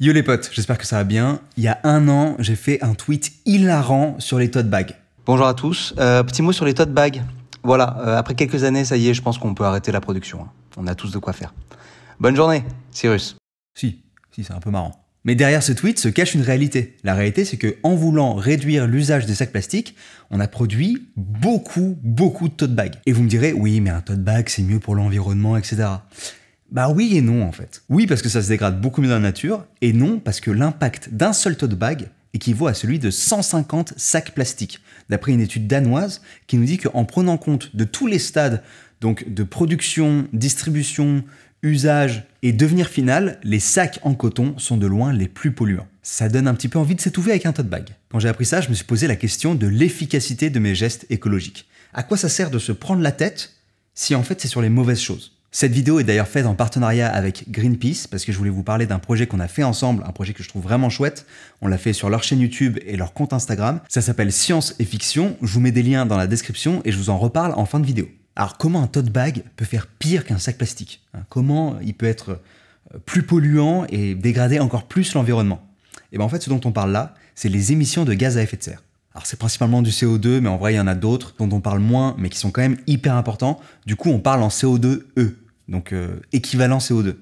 Yo les potes, j'espère que ça va bien. Il y a un an, j'ai fait un tweet hilarant sur les tote bags. Bonjour à tous. Euh, petit mot sur les tote bags. Voilà, euh, après quelques années, ça y est, je pense qu'on peut arrêter la production. hein. On a tous de quoi faire. Bonne journée, Cyrus. Si, si, c'est un peu marrant. Mais derrière ce tweet se cache une réalité. La réalité, c'est que en voulant réduire l'usage des sacs plastiques, on a produit beaucoup, beaucoup de tote bags. Et vous me direz, oui, mais un tote bag, c'est mieux pour l'environnement, etc. Bah oui et non en fait. Oui parce que ça se dégrade beaucoup mieux dans la nature, et non parce que l'impact d'un seul tote bag équivaut à celui de 150 sacs plastiques, d'après une étude danoise qui nous dit qu'en prenant compte de tous les stades donc de production, distribution, usage et devenir final, les sacs en coton sont de loin les plus polluants. Ça donne un petit peu envie de s'étouffer avec un tote bag. Quand j'ai appris ça, je me suis posé la question de l'efficacité de mes gestes écologiques. À quoi ça sert de se prendre la tête si en fait c'est sur les mauvaises choses? Cette vidéo est d'ailleurs faite en partenariat avec Greenpeace parce que je voulais vous parler d'un projet qu'on a fait ensemble, un projet que je trouve vraiment chouette. On l'a fait sur leur chaîne YouTube et leur compte Instagram. Ça s'appelle Science et Fiction. Je vous mets des liens dans la description et je vous en reparle en fin de vidéo. Alors comment un tote bag peut faire pire qu'un sac plastique hein? Comment il peut être euh, plus polluant et dégrader encore plus l'environnement? Et bien en fait ce dont on parle là, c'est les émissions de gaz à effet de serre. Alors c'est principalement du CO2, mais en vrai il y en a d'autres dont on parle moins, mais qui sont quand même hyper importants. Du coup on parle en CO2e, donc euh, équivalent CO2.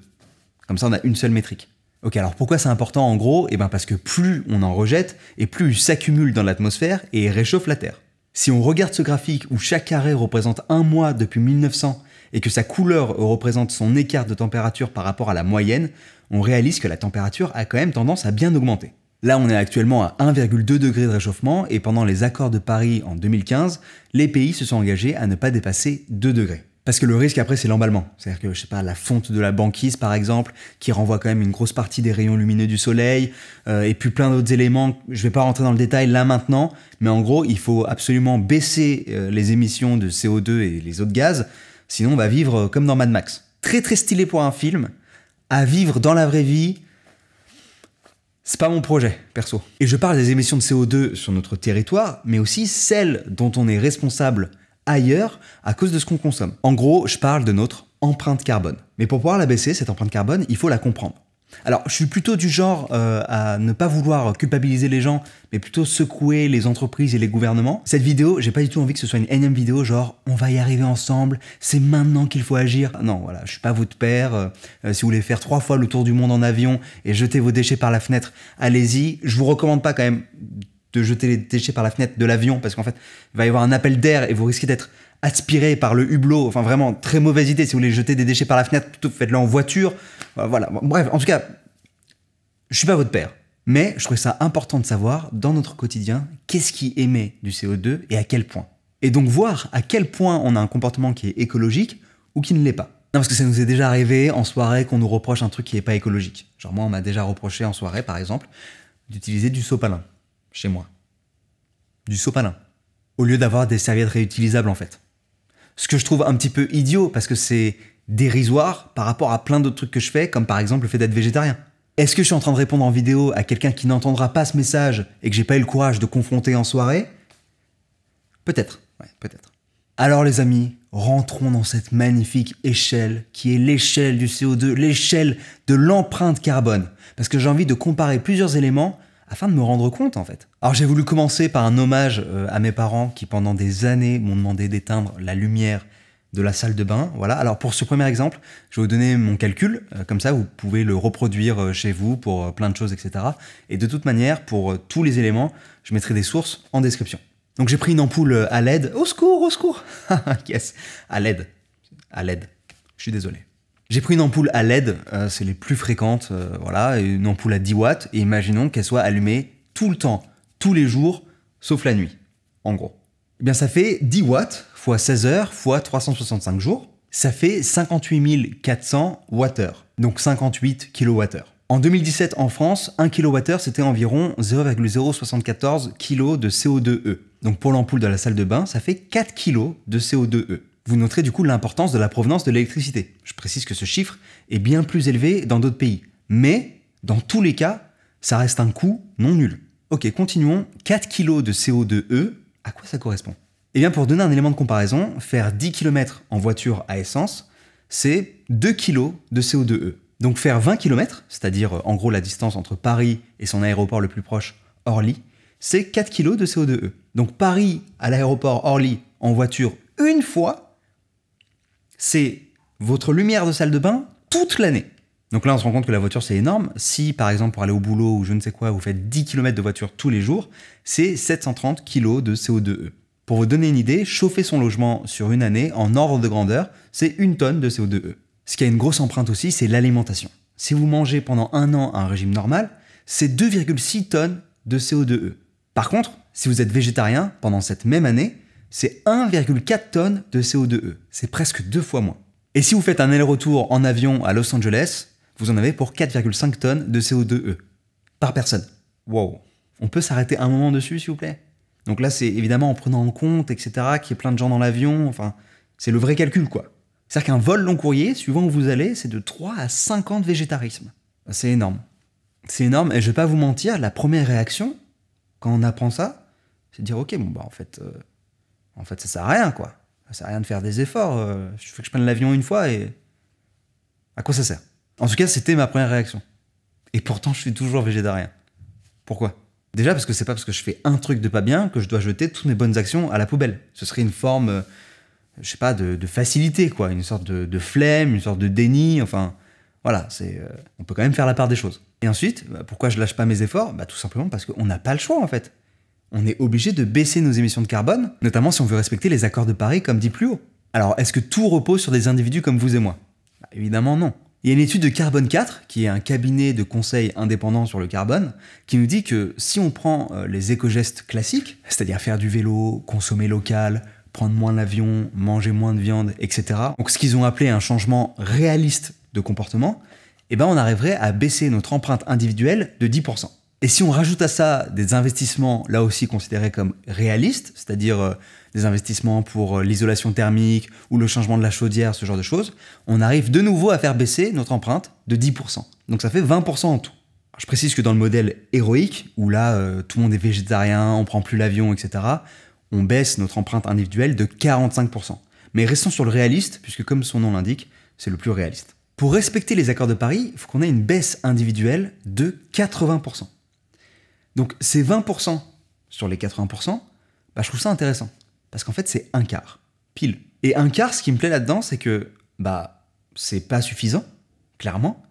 Comme ça on a une seule métrique. Ok, alors pourquoi c'est important en gros? Eh bien parce que plus on en rejette, et plus il s'accumule dans l'atmosphère et réchauffe la Terre. Si on regarde ce graphique où chaque carré représente un mois depuis 1900 et que sa couleur représente son écart de température par rapport à la moyenne, on réalise que la température a quand même tendance à bien augmenter. Là, on est actuellement à 1,2 degré de réchauffement et pendant les accords de Paris en 2015, les pays se sont engagés à ne pas dépasser 2 degrés. Parce que le risque après, c'est l'emballement. C'est-à-dire que, je sais pas, la fonte de la banquise, par exemple, qui renvoie quand même une grosse partie des rayons lumineux du soleil, euh, et puis plein d'autres éléments. Je vais pas rentrer dans le détail là maintenant, mais en gros, il faut absolument baisser euh, les émissions de CO2 et les autres gaz, sinon on va vivre euh, comme dans Mad Max. Très très stylé pour un film, à vivre dans la vraie vie, c'est pas mon projet, perso. Et je parle des émissions de CO2 sur notre territoire, mais aussi celles dont on est responsable ailleurs à cause de ce qu'on consomme. En gros, je parle de notre empreinte carbone. Mais pour pouvoir la baisser, cette empreinte carbone, il faut la comprendre. Alors, je suis plutôt du genre euh, à ne pas vouloir culpabiliser les gens, mais plutôt secouer les entreprises et les gouvernements. Cette vidéo, j'ai pas du tout envie que ce soit une énième vidéo genre on va y arriver ensemble, c'est maintenant qu'il faut agir. Non, voilà, je suis pas votre père. Euh, euh, si vous voulez faire trois fois le tour du monde en avion et jeter vos déchets par la fenêtre, allez-y. Je vous recommande pas quand même de jeter les déchets par la fenêtre de l'avion parce qu'en fait, il va y avoir un appel d'air et vous risquez d'être aspiré par le hublot. Enfin, vraiment, très mauvaise idée. Si vous voulez jeter des déchets par la fenêtre, plutôt faites-le en voiture. Voilà. Bref, en tout cas, je suis pas votre père. Mais je trouvais ça important de savoir, dans notre quotidien, qu'est-ce qui émet du CO2 et à quel point. Et donc voir à quel point on a un comportement qui est écologique ou qui ne l'est pas. Non, parce que ça nous est déjà arrivé en soirée qu'on nous reproche un truc qui n'est pas écologique. Genre moi, on m'a déjà reproché en soirée, par exemple, d'utiliser du sopalin chez moi. Du sopalin. Au lieu d'avoir des serviettes réutilisables, en fait. Ce que je trouve un petit peu idiot, parce que c'est dérisoire par rapport à plein d'autres trucs que je fais, comme par exemple le fait d'être végétarien. Est-ce que je suis en train de répondre en vidéo à quelqu'un qui n'entendra pas ce message et que j'ai pas eu le courage de confronter en soirée? Peut-être, peut-être. Alors les amis, rentrons dans cette magnifique échelle qui est l'échelle du CO2, l'échelle de l'empreinte carbone. Parce que j'ai envie de comparer plusieurs éléments afin de me rendre compte en fait. Alors j'ai voulu commencer par un hommage euh, à mes parents qui pendant des années m'ont demandé d'éteindre la lumière de la salle de bain. Voilà. Alors pour ce premier exemple, je vais vous donner mon calcul, euh, comme ça vous pouvez le reproduire euh, chez vous pour plein de choses, etc. Et de toute manière, pour tous les éléments, je mettrai des sources en description. Donc j'ai pris une ampoule à LED. Au secours, au secours Yes, à LED. À LED. Je suis désolé. J'ai pris une ampoule à LED, euh, c'est les plus fréquentes, euh, voilà, une ampoule à 10 watts, et imaginons qu'elle soit allumée tout le temps, tous les jours, sauf la nuit, en gros. Eh bien ça fait 10 watts fois 16 heures fois 365 jours, ça fait 58 400 Wh, donc 58 kWh. En 2017, en France, 1 kWh, c'était environ 0,074 kg de CO2e. Donc pour l'ampoule de la salle de bain, ça fait 4 kg de CO2e. Vous noterez du coup l'importance de la provenance de l'électricité. Je précise que ce chiffre est bien plus élevé dans d'autres pays. Mais, dans tous les cas, ça reste un coût non nul. Ok, continuons. 4 kg de CO2e, à quoi ça correspond? Eh bien, pour donner un élément de comparaison, faire 10 km en voiture à essence, c'est 2 kg de CO2e. Donc faire 20 km, c'est-à-dire euh, en gros la distance entre Paris et son aéroport le plus proche, Orly, c'est 4 kg de CO2e. Donc Paris à l'aéroport Orly en voiture une fois, c'est votre lumière de salle de bain toute l'année. Donc là, on se rend compte que la voiture, c'est énorme. Si, par exemple, pour aller au boulot ou je ne sais quoi, vous faites 10 km de voiture tous les jours, c'est 730 kg de CO2e. Pour vous donner une idée, chauffer son logement sur une année, en ordre de grandeur, c'est une tonne de CO2e. Ce qui a une grosse empreinte aussi, c'est l'alimentation. Si vous mangez pendant un an un régime normal, c'est 2,6 tonnes de CO2e. Par contre, si vous êtes végétarien, pendant cette même année, c'est 1,4 tonnes de CO2e. C'est presque deux fois moins. Et si vous faites un aller-retour en avion à Los Angeles, vous en avez pour 4,5 tonnes de CO2e par personne. Wow. On peut s'arrêter un moment dessus, s'il vous plaît? Donc là, c'est évidemment en prenant en compte, etc., qu'il y ait plein de gens dans l'avion. Enfin, c'est le vrai calcul, quoi. C'est-à-dire qu'un vol long courrier, suivant où vous allez, c'est de 3 à 50 végétarisme. C'est énorme. C'est énorme, et je vais pas vous mentir, la première réaction, quand on apprend ça, c'est de dire, ok, bon, bah en fait, euh, en fait, ça sert à rien, quoi. Ça sert à rien de faire des efforts. Euh, je fais que je prenne l'avion une fois et. À quoi ça sert? En tout cas, c'était ma première réaction. Et pourtant, je suis toujours végétarien. Pourquoi? Déjà parce que c'est pas parce que je fais un truc de pas bien que je dois jeter toutes mes bonnes actions à la poubelle. Ce serait une forme, euh, je sais pas, de, facilité, quoi. Une sorte de, flemme, une sorte de déni. Enfin, voilà, c'est, euh, on peut quand même faire la part des choses. Et ensuite, bah, pourquoi je lâche pas mes efforts? Bah, Tout simplement parce qu'on n'a pas le choix, en fait on est obligé de baisser nos émissions de carbone, notamment si on veut respecter les accords de Paris comme dit plus haut. Alors, est-ce que tout repose sur des individus comme vous et moi? Bah, Évidemment non. Il y a une étude de Carbone 4, qui est un cabinet de conseil indépendant sur le carbone, qui nous dit que si on prend euh, les éco-gestes classiques, c'est-à-dire faire du vélo, consommer local, prendre moins l'avion, manger moins de viande, etc., donc ce qu'ils ont appelé un changement réaliste de comportement, eh ben on arriverait à baisser notre empreinte individuelle de 10%. Et si on rajoute à ça des investissements, là aussi considérés comme réalistes, c'est-à-dire euh, des investissements pour euh, l'isolation thermique ou le changement de la chaudière, ce genre de choses, on arrive de nouveau à faire baisser notre empreinte de 10%. Donc ça fait 20% en tout. je précise que dans le modèle héroïque, où là euh, tout le monde est végétarien, on prend plus l'avion, etc., on baisse notre empreinte individuelle de 45%. Mais restons sur le réaliste, puisque comme son nom l'indique, c'est le plus réaliste. Pour respecter les accords de Paris, il faut qu'on ait une baisse individuelle de 80%. Donc ces 20% sur les 80%, bah, je trouve ça intéressant. Parce qu'en fait, c'est un quart. Pile. Et un quart, ce qui me plaît là-dedans, c'est que bah, c'est pas suffisant, clairement.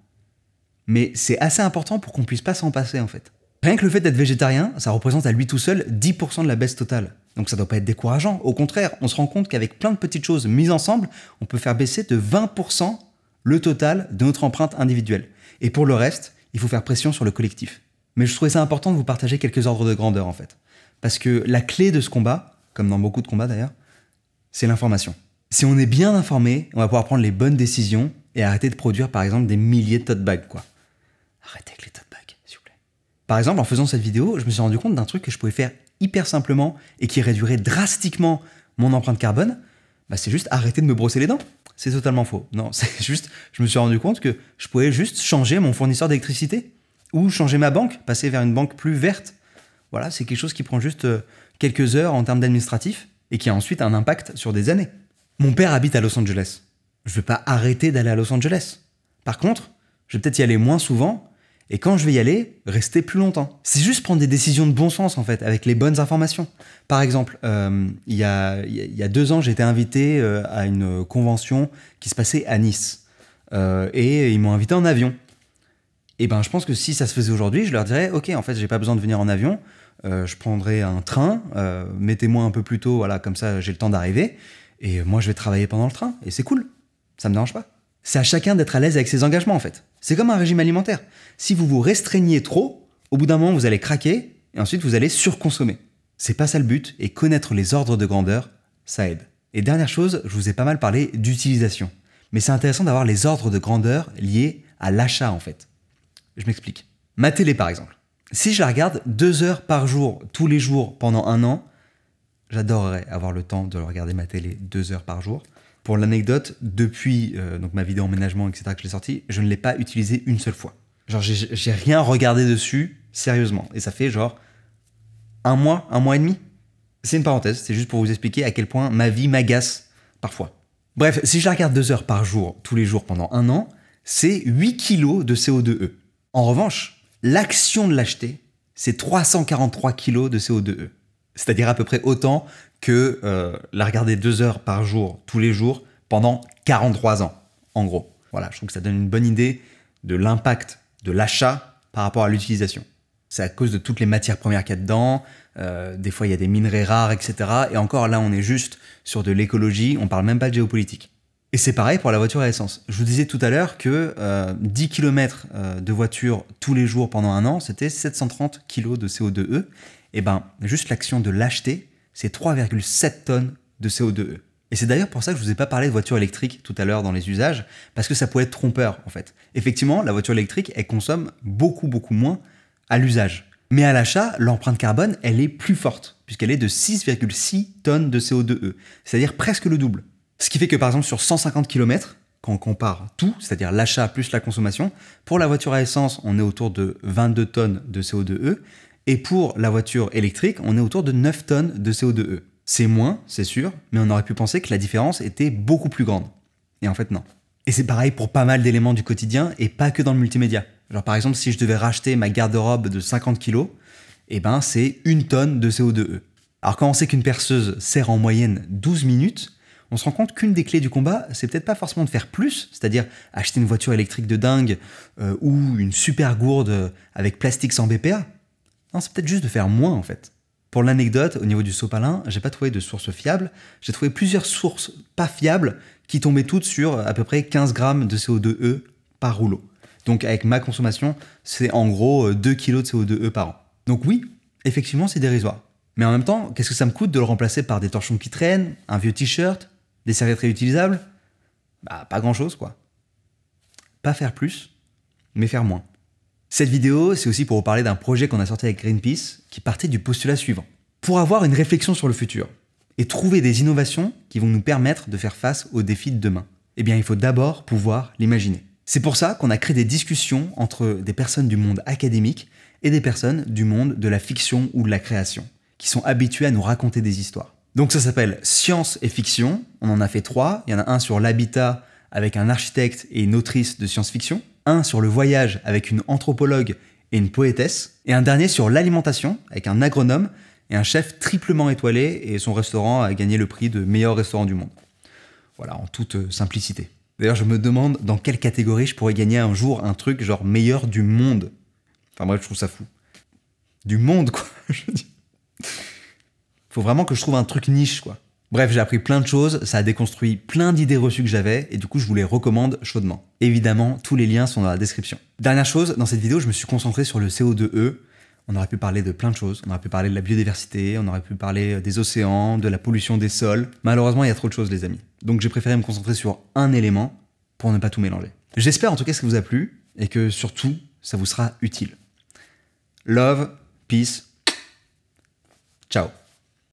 Mais c'est assez important pour qu'on puisse pas s'en passer, en fait. Rien que le fait d'être végétarien, ça représente à lui tout seul 10% de la baisse totale. Donc ça doit pas être décourageant. Au contraire, on se rend compte qu'avec plein de petites choses mises ensemble, on peut faire baisser de 20% le total de notre empreinte individuelle. Et pour le reste, il faut faire pression sur le collectif. Mais je trouvais ça important de vous partager quelques ordres de grandeur en fait. Parce que la clé de ce combat, comme dans beaucoup de combats d'ailleurs, c'est l'information. Si on est bien informé, on va pouvoir prendre les bonnes décisions et arrêter de produire par exemple des milliers de tote bags quoi. Arrêtez avec les tote bags, s'il vous plaît. Par exemple, en faisant cette vidéo, je me suis rendu compte d'un truc que je pouvais faire hyper simplement et qui réduirait drastiquement mon empreinte carbone, bah c'est juste arrêter de me brosser les dents. C'est totalement faux. Non, c'est juste, je me suis rendu compte que je pouvais juste changer mon fournisseur d'électricité ou changer ma banque, passer vers une banque plus verte. Voilà, c'est quelque chose qui prend juste euh, quelques heures en termes d'administratif et qui a ensuite un impact sur des années. Mon père habite à Los Angeles. Je ne vais pas arrêter d'aller à Los Angeles. Par contre, je vais peut-être y aller moins souvent et quand je vais y aller, rester plus longtemps. C'est juste prendre des décisions de bon sens en fait, avec les bonnes informations. Par exemple, euh, il, y a, deux ans, été invité euh, à une convention qui se passait à Nice. et ils m'ont invité en avion. Et ben, je pense que si ça se faisait aujourd'hui, je leur dirais, ok, en fait, j'ai pas besoin de venir en avion, euh, je prendrai un train, euh, mettez-moi un peu plus tôt, voilà, comme ça, j'ai le temps d'arriver, et moi, je vais travailler pendant le train, et c'est cool, ça me dérange pas. C'est à chacun d'être à l'aise avec ses engagements, en fait. C'est comme un régime alimentaire. Si vous vous restreignez trop, au bout d'un moment, vous allez craquer, et ensuite, vous allez surconsommer. C'est pas ça le but, et connaître les ordres de grandeur, ça aide. Et dernière chose, je vous ai pas mal parlé d'utilisation. Mais c'est intéressant d'avoir les ordres de grandeur liés à l'achat, en fait. Je m'explique. Ma télé, par exemple. Si je la regarde deux heures par jour, tous les jours, pendant un an, j'adorerais avoir le temps de regarder ma télé deux heures par jour. Pour l'anecdote, depuis euh, ma vidéo emménagement, etc., que j'ai sortie, je ne l'ai pas utilisée une seule fois. Genre, j'ai rien regardé dessus, sérieusement. Et ça fait genre un mois, un mois et demi. C'est une parenthèse, c'est juste pour vous expliquer à quel point ma vie m'agace parfois. Bref, si je la regarde deux heures par jour, tous les jours pendant un an, c'est 8 kg de CO2e. En revanche, l'action de l'acheter, c'est 343 kg de CO2e. C'est-à-dire à peu près autant que euh, la regarder deux heures par jour, tous les jours, pendant 43 ans, en gros. Voilà, je trouve que ça donne une bonne idée de l'impact de l'achat par rapport à l'utilisation. C'est à cause de toutes les matières premières qu'il y a dedans. Euh, des fois, il y a des minerais rares, etc. Et encore là, on est juste sur de l'écologie. On parle même pas de géopolitique. Et c'est pareil pour la voiture à essence. Je vous disais tout à l'heure que 10 km de voiture tous les jours pendant un an, c'était 730 kg de CO2e. Et ben, juste l'action de l'acheter, c'est 3,7 tonnes de CO2e. Et c'est d'ailleurs pour ça que je vous ai pas parlé de voiture électrique tout à l'heure dans les usages, parce que ça pourrait être trompeur en fait. Effectivement, la voiture électrique, elle consomme beaucoup beaucoup moins à l'usage. Mais à l'achat, l'empreinte carbone, elle est plus forte, puisqu'elle est de 6,6 tonnes de CO2e, c'est-à-dire presque le double. Ce qui fait que par exemple sur 150 km, quand on compare tout, c'est-à-dire l'achat plus la consommation, pour la voiture à essence, on est autour de 22 tonnes de CO2e, et pour la voiture électrique, on est autour de 9 tonnes de CO2e. C'est moins, c'est sûr, mais on aurait pu penser que la différence était beaucoup plus grande. Et en fait, non. Et c'est pareil pour pas mal d'éléments du quotidien et pas que dans le multimédia. Genre par exemple, si je devais racheter ma garde-robe de 50 kg, eh ben c'est une tonne de CO2e. Alors quand on sait qu'une perceuse sert en moyenne 12 minutes, on se rend compte qu'une des clés du combat, c'est peut-être pas forcément de faire plus, c'est-à-dire acheter une voiture électrique de dingue euh, ou une super gourde avec plastique sans BPA. Non, c'est peut-être juste de faire moins en fait. Pour l'anecdote, au niveau du sopalin, j'ai pas trouvé de source fiable. J'ai trouvé plusieurs sources pas fiables qui tombaient toutes sur à peu près 15 grammes de CO2e par rouleau. Donc avec ma consommation, c'est en gros 2 kg de CO2e par an. Donc oui, effectivement, c'est dérisoire. Mais en même temps, qu'est-ce que ça me coûte de le remplacer par des torchons qui traînent, un vieux t-shirt, des serviettes réutilisables Bah pas grand-chose quoi. Pas faire plus, mais faire moins. Cette vidéo, c'est aussi pour vous parler d'un projet qu'on a sorti avec Greenpeace qui partait du postulat suivant. Pour avoir une réflexion sur le futur et trouver des innovations qui vont nous permettre de faire face aux défis de demain, eh bien il faut d'abord pouvoir l'imaginer. C'est pour ça qu'on a créé des discussions entre des personnes du monde académique et des personnes du monde de la fiction ou de la création, qui sont habituées à nous raconter des histoires. Donc ça s'appelle Science et Fiction, on en a fait trois, il y en a un sur l'habitat avec un architecte et une autrice de science-fiction, un sur le voyage avec une anthropologue et une poétesse, et un dernier sur l'alimentation avec un agronome et un chef triplement étoilé, et son restaurant a gagné le prix de meilleur restaurant du monde. Voilà, en toute euh, simplicité. D'ailleurs, je me demande dans quelle catégorie je pourrais gagner un jour un truc genre meilleur du monde. Enfin bref, je trouve ça fou. Du monde, quoi. Je dis. Faut vraiment que je trouve un truc niche, quoi. Bref, j'ai appris plein de choses, ça a déconstruit plein d'idées reçues que j'avais, et du coup je vous les recommande chaudement. Évidemment, tous les liens sont dans la description. Dernière chose, dans cette vidéo, je me suis concentré sur le CO2e. On aurait pu parler de plein de choses, on aurait pu parler de la biodiversité, on aurait pu parler des océans, de la pollution des sols. Malheureusement, il y a trop de choses, les amis. Donc j'ai préféré me concentrer sur un élément pour ne pas tout mélanger. J'espère en tout cas que ça vous a plu, et que surtout, ça vous sera utile. Love, peace, ciao